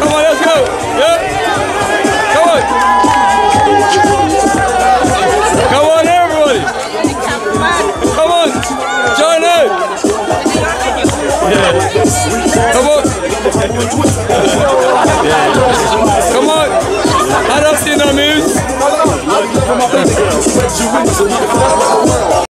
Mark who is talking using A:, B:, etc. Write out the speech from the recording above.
A: Come on, let's go. Yep. Come on. Come on, everybody. Come on. Join in. Yeah. Come on. Yeah. Come on. I don't see no news.